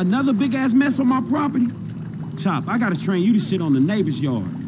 Another big-ass mess on my property? Chop, I gotta train you to shit on the neighbor's yard.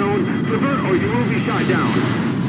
Zone. Divert or you will be shot down.